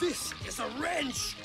This is a wrench!